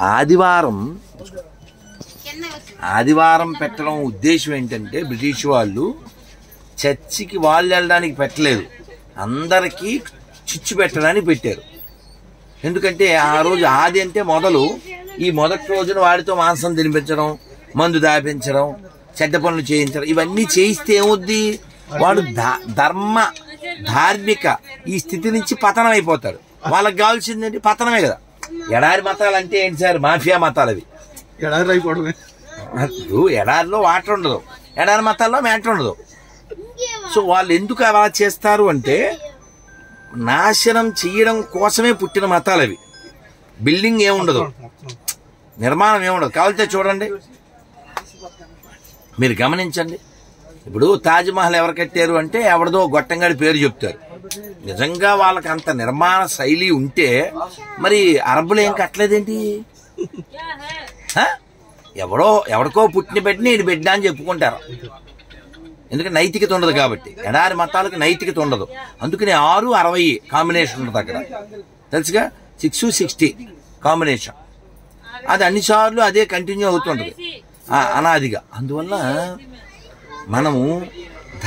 ఆదివారం ఆదివారం పెట్టడం ఉద్దేశం ఏంటంటే బ్రిటిష్ వాళ్ళు చర్చికి వాళ్ళు వెళ్ళడానికి పెట్టలేదు. అందరికీ చిచ్చు పెట్టడానికి పెట్టారు. ఎందుకంటే ఆ రోజు ఆది అంటే మొదలు ఈ మొదటి రోజున వాడితో మాంసం తినిపించడం మందు దాపించడం చెడ్డ పనులు చేయించడం ఇవన్నీ చేయిస్తే ఏమొద్ది వాడు ధ- ధర్మ ధార్మిక ఈ స్థితి నుంచి పతనం అయిపోతాడు. వాళ్ళకి కావాల్సింది పతనమే కదా. ఎడారి మతాలు అంటే ఏంటి సార్? మాఫియా మతాలు అవి ఎడారి అయిపోవడమే. ఇప్పుడు ఎడారిలో వాటర్ ఉండదు. ఎడారి మతాల్లో మ్యాటర్ ఉండదు. సో వాళ్ళు ఎందుకు అలా చేస్తారు అంటే నాశనం చేయడం కోసమే పుట్టిన మతాలు అవి బిల్డింగ్ ఏముండదు. నిర్మాణం ఏముండదు. కావాలితే చూడండి. మీరు గమనించండి. ఇప్పుడు తాజ్మహల్ ఎవరు కట్టారు అంటే ఎవరిదో గొట్టంగాడి పేరు చెప్తారు. నిజంగా వాళ్ళకి అంత నిర్మాణ శైలి ఉంటే మరి అరబ్బులు ఏం కట్టలేదేంటి? ఎవడో ఎవరికో పుట్టిన పెట్టిన నేను బిడ్డ అని చెప్పుకుంటారు. ఎందుకంటే నైతికత ఉండదు కాబట్టి. ఎడారి మతాలకు నైతికత ఉండదు. అందుకని ఆరు అరవై కాంబినేషన్ ఉంటుంది అక్కడ. తెలుసుగా? సిక్స్ సిక్స్టీ కాంబినేషన్ అది అన్నిసార్లు అదే కంటిన్యూ అవుతుంటుంది. అనాదిగా. అందువల్ల మనము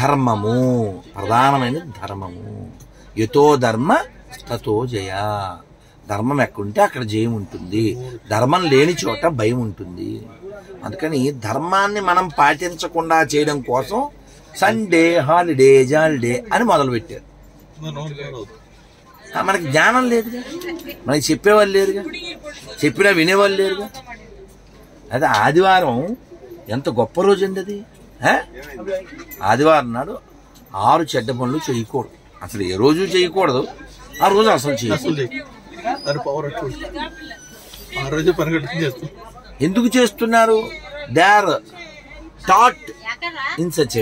ధర్మము. ప్రధానమైనది ధర్మము. యతో ధర్మ తతో జయ. ధర్మం ఎక్కడుంటే అక్కడ జయం ఉంటుంది. ధర్మం లేని చోట భయం ఉంటుంది. అందుకని ధర్మాన్ని మనం పాటించకుండా చేయడం కోసం సండే హాలిడే జాలిడే అని మొదలుపెట్టారు. మనకి జ్ఞానం లేదుగా. మనకి చెప్పేవాళ్ళు లేరుగా. చెప్పినా వినేవాళ్ళు లేరుగా. అదే ఆదివారం ఎంత గొప్ప రోజు అండి అది. ఆదివారం నాడు ఆరు చెడ్డ పనులు చేయకూడదు. అసలు ఏ రోజు చేయకూడదు ఆ రోజు అసలు చేయకూడదు. ఎందుకు చేస్తున్నారు? They are taught in such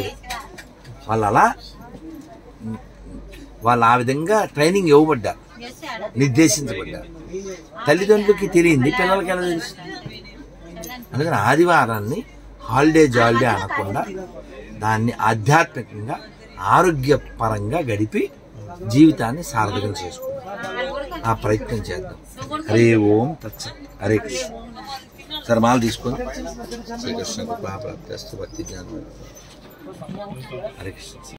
వాళ్ళు అలా వాళ్ళు ఆ విధంగా ట్రైనింగ్ ఇవ్వబడ్డారు నిర్దేశించబడ్డారు. తల్లిదండ్రులకి తెలియంది పిల్లలకి ఎలా తెలుసు అందుకని ఆదివారాన్ని హాలిడే జాలిడే అనకుండా దాన్ని ఆధ్యాత్మికంగా ఆరోగ్యపరంగా గడిపి జీవితాన్ని సార్థకం చేసుకుందాం. ఆ ప్రయత్నం చేద్దాం. హరే ఓం తత్స హరే కృష్ణ. సరే మాల తీసుకొని శ్రీకృష్ణ కృపా ప్రాప్తి భక్తి జ్ఞానం. హరే కృష్ణ.